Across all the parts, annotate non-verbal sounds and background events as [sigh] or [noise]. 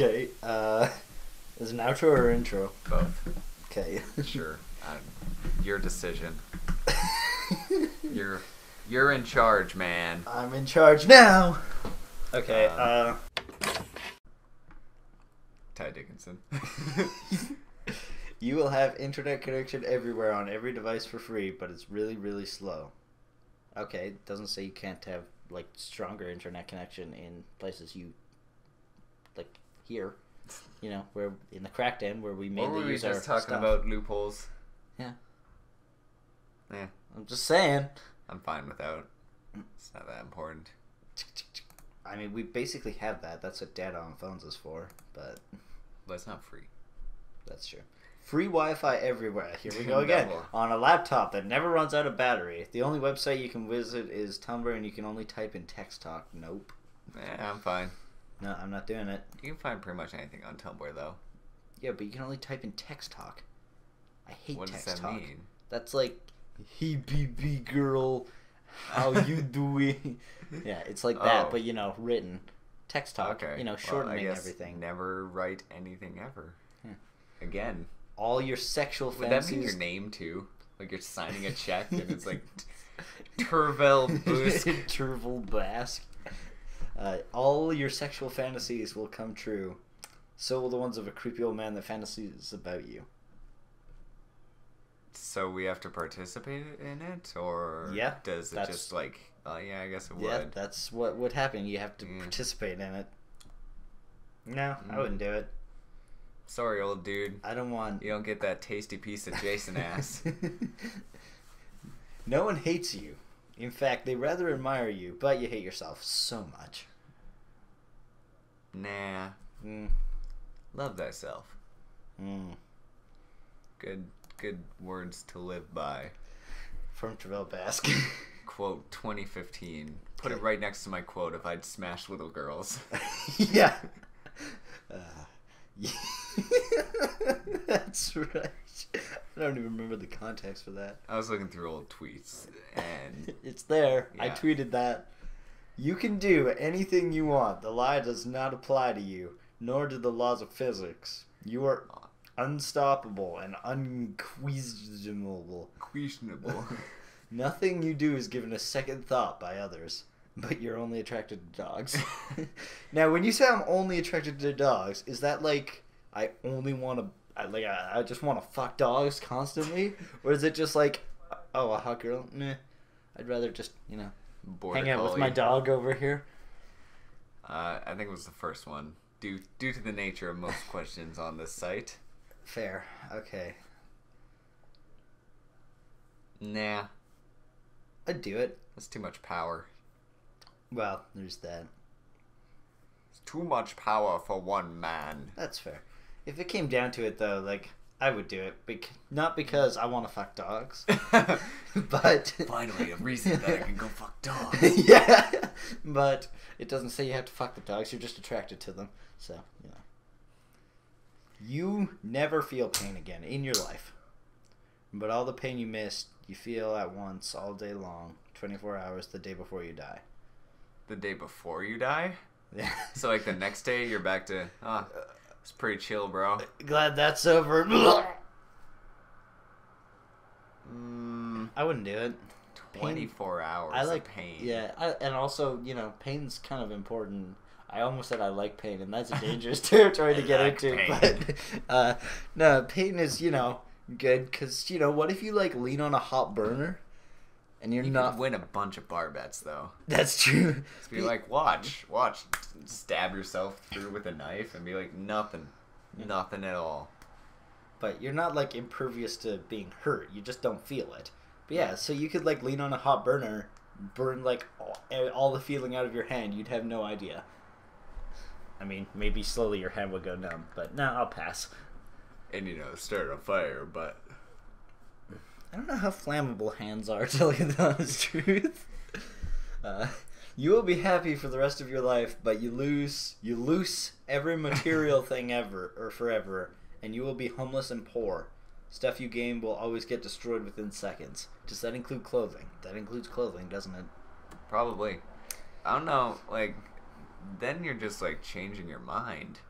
Okay. Uh, is it an outro or intro? Both. Okay. [laughs] Sure. Um, your decision. [laughs] You're you're in charge, man. I'm in charge now. Okay. Um, Uh, Ty Dickinson. [laughs] you will have internet connection everywhere on every device for free, but it's really, really slow. Okay. It doesn't say you can't have like stronger internet connection in places you like here. You know, where in the cracked end where we what mainly were we use just talking stuff. about loopholes? Yeah. Yeah, I'm just saying. I'm fine without. It's not that important. I mean, we basically have that. That's what data on phones is for. But it's not free. that's true. Free Wi-Fi everywhere. Here we go [laughs] again. Double. On a laptop that never runs out of battery. The only website you can visit is Tumblr, and you can only type in text talk. Nope. Yeah, I'm fine. No, I'm not doing it. You can find pretty much anything on Tumblr though. Yeah, but you can only type in text talk. I hate what does text that talk. mean? That's like, hey BB girl, how [laughs] you doing? yeah, it's like that, Oh. but you know, written text talk. Okay. You know, well, shortening guess everything. Never write anything ever. Hmm. Again. All your sexual Would that mean your name too? Like you're signing a check and it's like Turvel Busk. Turvel Bask. Uh, all your sexual fantasies will come true. So will the ones of a creepy old man that fantasies about you. So we have to participate in it, or Yeah, does it just like? Oh yeah, I guess it Yeah, would. Yeah, that's what would happen. You have to Mm. participate in it. No, I Mm. wouldn't do it. Sorry, old dude. I don't want. You don't get that tasty piece of Jason ass. [laughs] no one hates you. In fact, they rather admire you, but you hate yourself so much. Nah. Mm, Love thyself. mm. Good, good words to live by. From Travell Bask. [laughs] Quote 2015. Put it right next to my quote if I'd smash little girls. [laughs] yeah. [laughs] Uh, yeah. That's right. I don't even remember the context for that. I was looking through old tweets and It's there. I tweeted that. You can do anything you want. The lie does not apply to you, nor do the laws of physics. You are unstoppable and unquestionable. questionable. [laughs] Nothing you do is given a second thought by others, but you're only attracted to dogs. [laughs] [laughs] now, when you say I'm only attracted to dogs, is that like I only want to, I, like I, I just want to fuck dogs constantly, or is it just like, oh, a hot girl? Meh. I'd rather just you know Border hang out with my dog over here. Uh, I think it was the first one. Due due to the nature of most [laughs] questions on this site. Fair. Okay. Nah, I'd do it. that's too much power. Well, there's that. It's too much power for one man. That's fair. If it came down to it, though, like I would do it, bec- not because I want to fuck dogs, [laughs] [laughs] but [laughs] Finally, a reason that I can go fuck dogs. yeah, but it doesn't say you have to fuck the dogs. You're just attracted to them, so you know. You never feel pain again in your life, but all the pain you missed, you feel at once all day long, 24 hours the day before you die. The day before you die? Yeah. So, like, the next day, you're back to, ah, it's pretty chill, bro. Glad that's over. [laughs] Mm, I wouldn't do it. 24 hours I like of pain. Yeah, I, and also you know, pain's kind of important. I almost said I like pain, and that's a dangerous [laughs] territory to get like into. pain. But [laughs] uh, no, pain is you know good because you know what if you like lean on a hot burner, and you're You not. win a bunch of bar bets, though. [laughs] That's true. Just be like, watch, watch. Stab yourself through with a knife and be like, nothing. Nothing at all. but you're not like impervious to being hurt. You just don't feel it. But yeah, so you could like lean on a hot burner, burn like all, all the feeling out of your hand. You'd have no idea. I mean, maybe slowly your hand would go numb, but no, I'll pass. And, you know, start a fire, but. I don't know how flammable hands are, [laughs] to tell you the honest truth. Uh, you will be happy for the rest of your life, but you lose you lose every [laughs] material thing ever or forever, and you will be homeless and poor. Stuff you gain will always get destroyed within seconds. Does that include clothing? That includes clothing, doesn't it? Probably. I don't know, like, then you're just, like, changing your mind.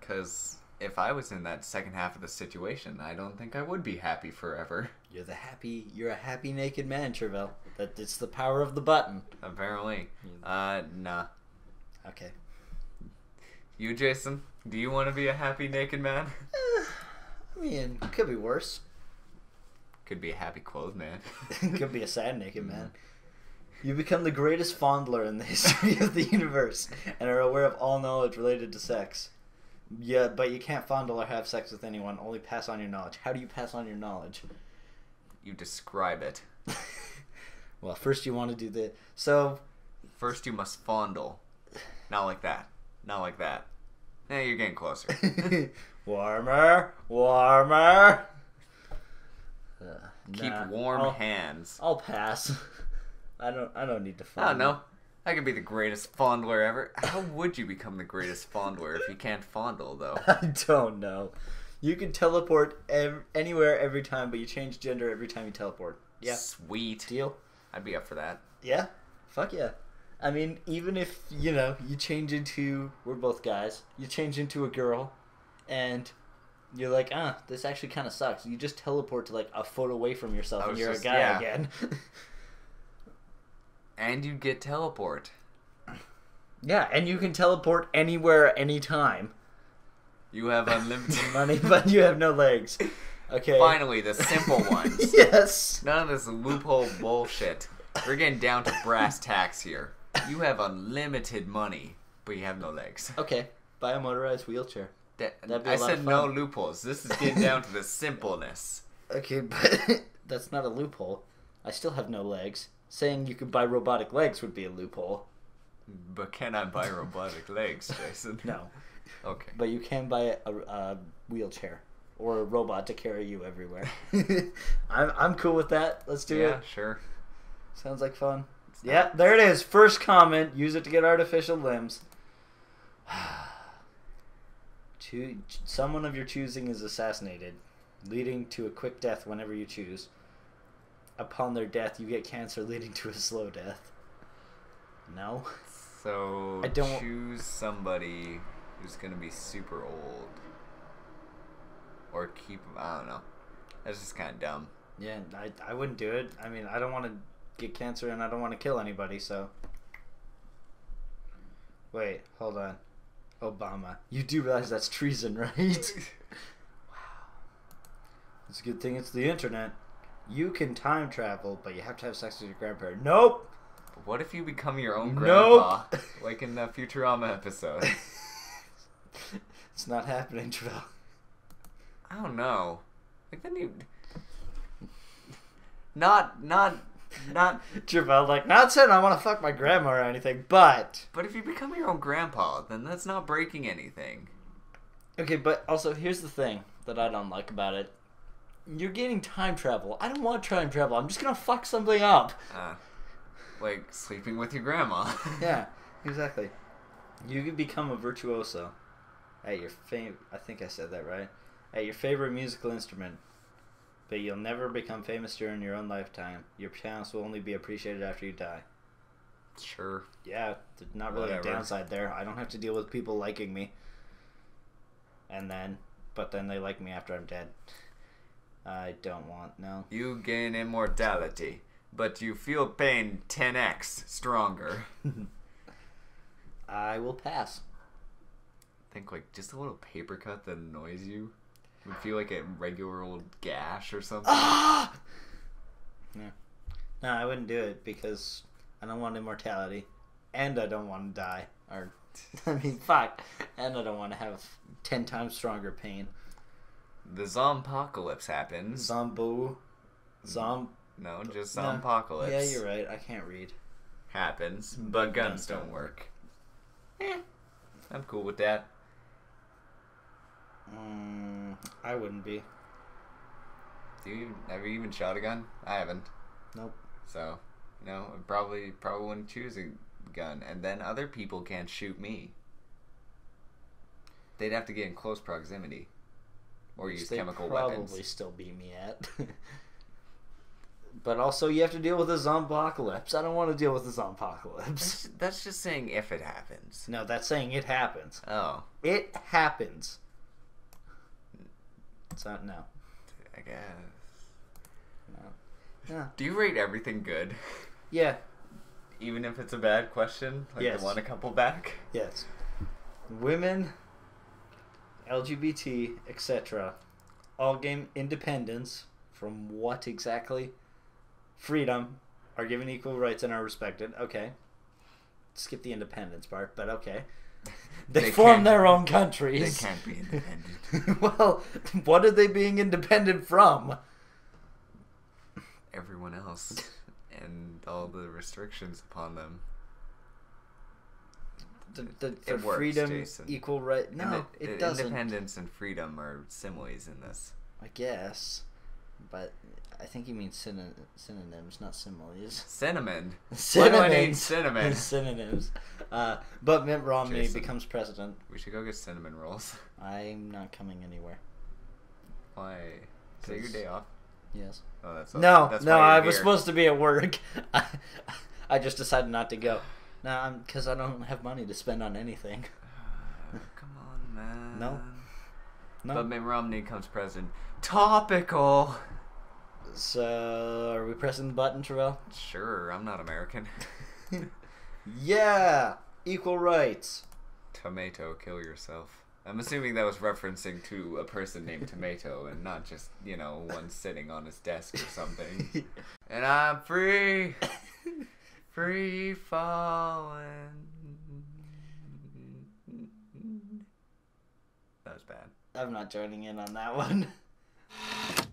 Because if I was in that second half of the situation, I don't think I would be happy forever. You're the happy. You're a happy naked man, Travell. That it's the power of the button. Apparently. Uh, nah. Okay. You, Jason? Do you want to be a happy naked man? Eh, I mean, it could be worse. Could be a happy clothed man. [laughs] Could be a sad naked man. You become the greatest fondler in the history of the universe and are aware of all knowledge related to sex. Yeah, but you can't fondle or have sex with anyone, only pass on your knowledge. How do you pass on your knowledge? You describe it. [laughs] well, first you want to do the. So, First, you must fondle. Not like that. Not like that. Eh, you're getting closer. [laughs] warmer, warmer. Uh, Keep nah, warm I'll, hands. I'll pass. [laughs] I don't. I don't need to. I don't know. I could be the greatest fondler ever. How would you become the greatest fondler if you can't fondle, though? [laughs] I don't know. You can teleport ev- anywhere every time, but you change gender every time you teleport. Yeah. Sweet. Deal? I'd be up for that. Yeah. Fuck yeah. I mean, even if, you know, you change into, we're both guys, you change into a girl, and you're like, ah, this actually kind of sucks. You just teleport to, like, a foot away from yourself, and you're just- a guy yeah. again. [laughs] And you'd get teleport. yeah, and you can teleport anywhere, anytime. You have unlimited [laughs] Money, but you have no legs. Okay. Finally, the simple [laughs] ones. yes. None of this loophole bullshit. We're getting down to brass tacks here. You have unlimited money, but you have no legs. Okay. Buy a motorized wheelchair. That, That'd be a I said no loopholes. This is getting down to the [laughs] simpleness. Okay, but that's not a loophole. I still have no legs. Saying you could buy robotic legs would be a loophole. But can I buy robotic legs, Jason? No. Okay. But you can buy a, a wheelchair or a robot to carry you everywhere. [laughs] I'm, I'm cool with that. Let's do yeah, it. Yeah, sure. Sounds like fun. It's Yeah, not- there it is. First comment. Use it to get artificial limbs. [sighs] Choo- someone of your choosing is assassinated, leading to a quick death whenever you choose. Upon their death, you get cancer, leading to a slow death. No. So I don't- choose somebody who's gonna be super old, or keep. I don't know. That's just kind of dumb. Yeah, I, I wouldn't do it. I mean, I don't want to get cancer and I don't want to kill anybody, so. Wait, hold on. Obama. You do realize that's treason, [laughs] right? [laughs] wow. It's a good thing it's the internet. You can time travel, but you have to have sex with your grandparent. Nope! What if you become your own Nope. grandpa, [laughs] like in the Futurama episode? [laughs] it's not happening, Travell. I don't know. Like then you. Not, not, not. [laughs] Travell, like, not saying I want to fuck my grandma or anything, but. But if you become your own grandpa, then that's not breaking anything. Okay, but also here's the thing that I don't like about it. You're getting time travel. I don't want time travel. I'm just gonna fuck something up. Uh, like sleeping with your grandma. [laughs] Yeah, exactly. You could become a virtuoso at your fam. I think I said that right. At your favorite musical instrument, but you'll never become famous during your own lifetime. Your talents will only be appreciated after you die. Sure. Yeah, not really Whatever. a downside there. I don't have to deal with people liking me. And then, but then they like me after I'm dead. I don't want no. You gain immortality, but you feel pain 10x stronger. [laughs] I will pass. think like just a little paper cut that annoys you would feel like a regular old gash or something. Ah! No. No, I wouldn't do it because I don't want immortality, and I don't want to die. Or, [laughs] I mean, fuck, and I don't want to have ten times stronger pain. The zompocalypse happens. Zombo, zom. no, just no. zompocalypse. Yeah, you're right. I can't read. Happens, but guns don't work. Eh, I'm cool with that. Mm, I wouldn't be. Do you have you even shot a gun? I haven't. Nope. So, you know, I probably probably wouldn't choose a gun, and then other people can't shoot me. They'd have to get in close proximity, or use they chemical probably weapons. still beat me at. [laughs] but also you have to deal with a zombocalypse. I don't want to deal with a zombocalypse. That's, that's just saying if it happens. No, that's saying it happens. Oh, It happens. It's not no, I guess. no, yeah, Do you rate everything good, yeah, even if it's a bad question, like Yes. the one a couple back? yes. Women, LGBT, etc. All game independence from what exactly? Freedom are given equal rights and are respected. Okay. Skip the independence part, but okay. [laughs] They, They form their own countries. They can't be independent. [laughs] well, what are they being independent from? Everyone else and all the restrictions upon them. The, the, It works, freedom, Jason. equal right. No, Inde- it doesn't. Independence and freedom are similes in this. I guess, but I think you mean synon- synonyms, not similes. Cinnamon. [laughs] Why do I need Synonyms. cinnamon? [laughs] synonyms. Uh, but Mitt Romney Jason. becomes president. We should go get cinnamon rolls. [laughs] I'm not coming anywhere. Why? Is that your day off? Yes. Oh, that's No, that's no, I you're was supposed to be at work. I, I just decided not to go. No, I'm because I don't have money to spend on anything. [sighs] Come on, man. No. No. But Mitt Romney comes president. Topical. So, are we pressing the button, Terrell? Sure, I'm not American. [laughs] yeah, equal rights. Tomato, kill yourself. I'm assuming that was referencing to a person named Tomato and not just, you know, one sitting on his desk or something. [laughs] and I'm free, [laughs] free falling. That was bad. I'm not joining in on that one. [laughs]